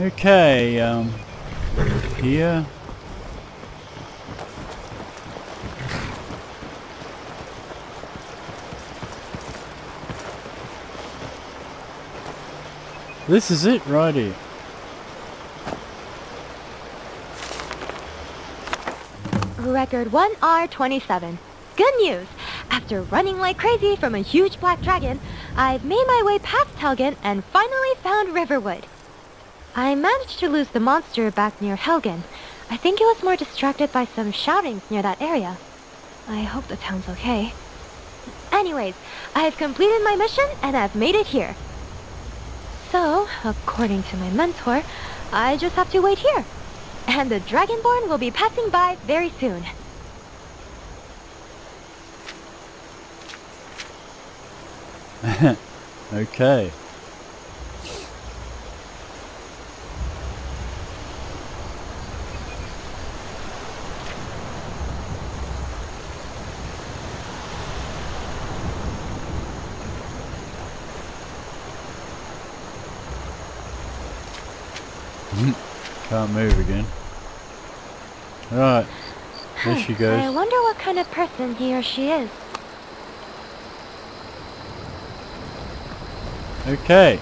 Okay, um, here. This is it right here. Record 1R27. Good news! After running like crazy from a huge black dragon, I've made my way past Helgen and finally found Riverwood. I managed to lose the monster back near Helgen. I think it was more distracted by some shoutings near that area. I hope the town's okay. Anyways, I've completed my mission and I've made it here. So, according to my mentor, I just have to wait here. And the Dragonborn will be passing by very soon. okay. Can't move again. Right. There she goes. I wonder what kind of person he or she is. Okay.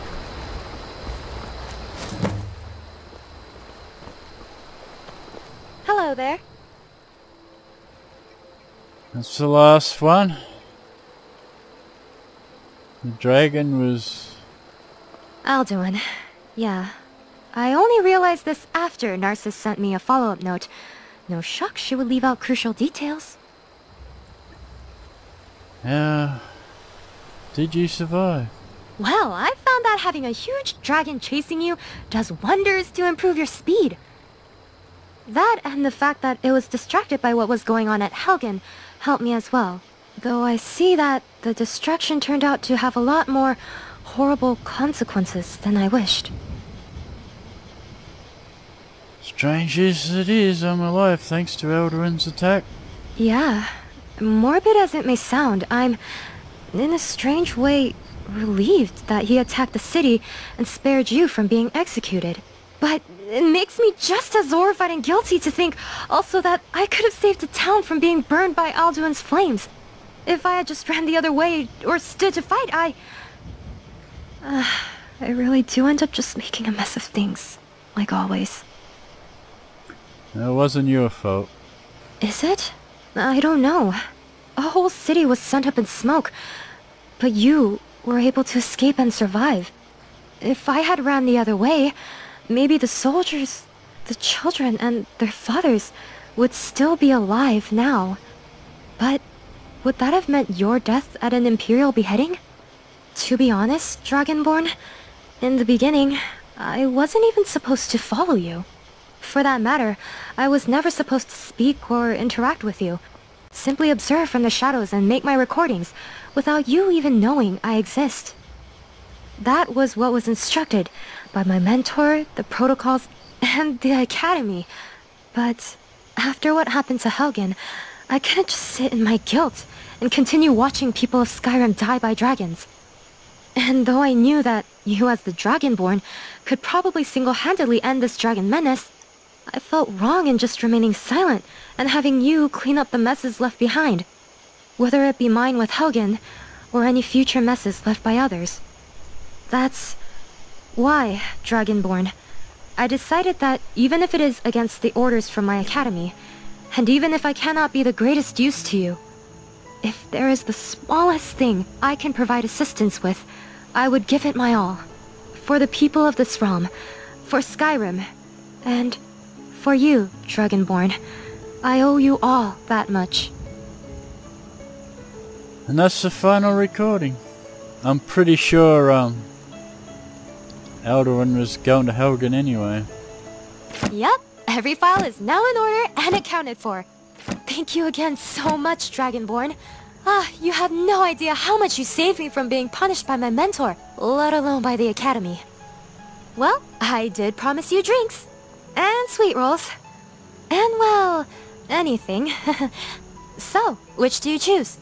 Hello there. That's the last one. The dragon was... Alduin. Yeah. I only realized this after Narcissus sent me a follow-up note. No shock she would leave out crucial details. Yeah. Did you survive? Well, I found that having a huge dragon chasing you does wonders to improve your speed. That and the fact that it was distracted by what was going on at Helgen helped me as well. Though I see that the distraction turned out to have a lot more horrible consequences than I wished. Strange as it is, I'm alive thanks to Alduin's attack. Yeah, morbid as it may sound, I'm, in a strange way, relieved that he attacked the city and spared you from being executed. But it makes me just as horrified and guilty to think also that I could have saved the town from being burned by Alduin's flames. If I had just ran the other way or stood to fight, I... Uh, I really do end up just making a mess of things, like always. It wasn't your fault. Is it? I don't know. A whole city was sent up in smoke, but you were able to escape and survive. If I had ran the other way, maybe the soldiers, the children, and their fathers would still be alive now. But would that have meant your death at an Imperial beheading? To be honest, Dragonborn, in the beginning, I wasn't even supposed to follow you. For that matter, I was never supposed to speak or interact with you. Simply observe from the shadows and make my recordings, without you even knowing I exist. That was what was instructed by my mentor, the protocols, and the academy. But after what happened to Helgen, I couldn't just sit in my guilt and continue watching people of Skyrim die by dragons. And though I knew that you as the Dragonborn could probably single-handedly end this dragon menace, I felt wrong in just remaining silent and having you clean up the messes left behind. Whether it be mine with Helgen, or any future messes left by others. That's why, Dragonborn, I decided that even if it is against the orders from my academy, and even if I cannot be the greatest use to you, if there is the smallest thing I can provide assistance with, I would give it my all. For the people of this realm, for Skyrim, and for you, Dragonborn. I owe you all that much. And that's the final recording. I'm pretty sure, um, Alduin was going to Helgen anyway. Yep, every file is now in order and accounted for. Thank you again so much, Dragonborn. Ah, you have no idea how much you saved me from being punished by my mentor, let alone by the Academy. Well, I did promise you drinks. And sweet rolls. And, well, anything. so, which do you choose?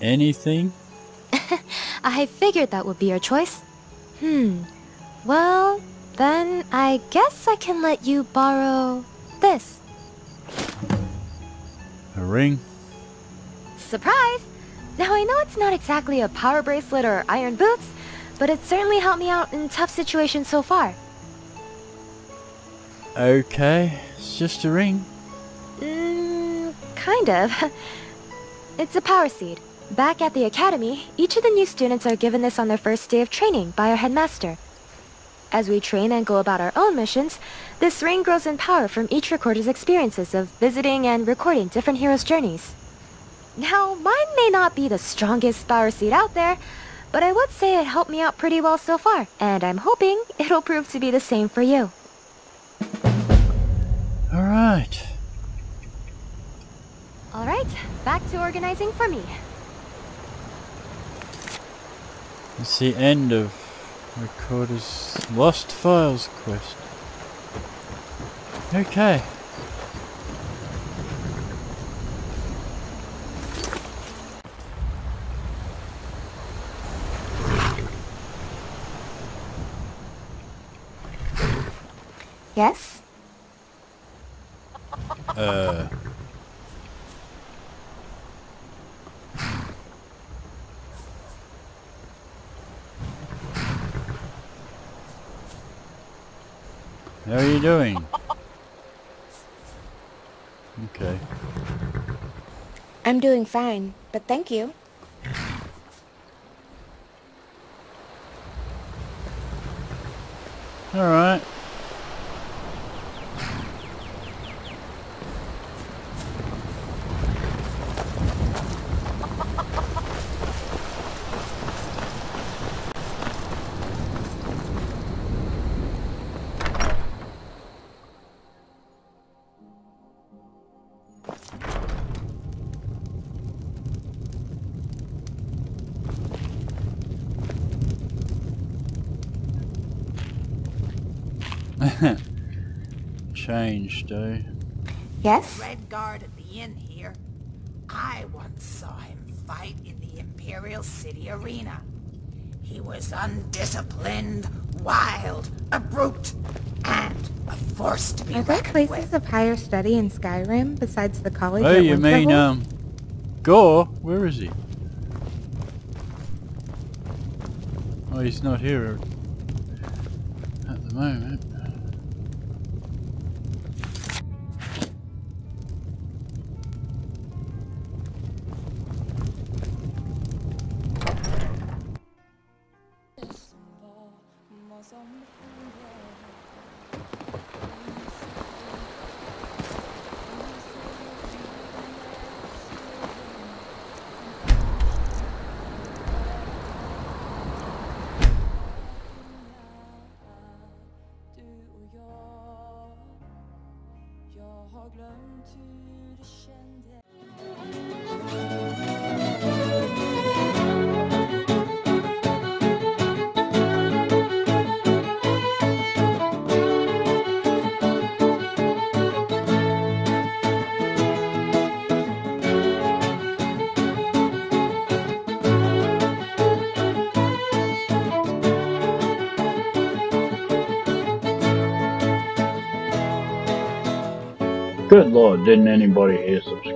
Anything? I figured that would be your choice. Hmm. Well, Then I guess I can let you borrow this. A ring? Surprise! Now I know it's not exactly a power bracelet or iron boots, but it's certainly helped me out in tough situations so far. Okay, it's just a ring. Mmm, kind of. it's a power seed. Back at the academy, each of the new students are given this on their first day of training by our headmaster. As we train and go about our own missions, this ring grows in power from each recorder's experiences of visiting and recording different heroes' journeys. Now, mine may not be the strongest power seed out there, but I would say it helped me out pretty well so far, and I'm hoping it'll prove to be the same for you. Alright. Alright, back to organizing for me. It's the end of Recorder's Lost Files quest. Okay. Yes? Uh. How are you doing? Okay. I'm doing fine, but thank you. Alright. Changed, eh? Yes? Redguard at the inn here. I once saw him fight in the Imperial City Arena. He was undisciplined, wild, a brute, and a force to be Are there places with. of higher study in Skyrim besides the college Oh, you mean, Winterhold? um, Gore? Where is he? Oh, he's not here at the moment. har glemt hur det kändes Good lord, didn't anybody hear subscribe?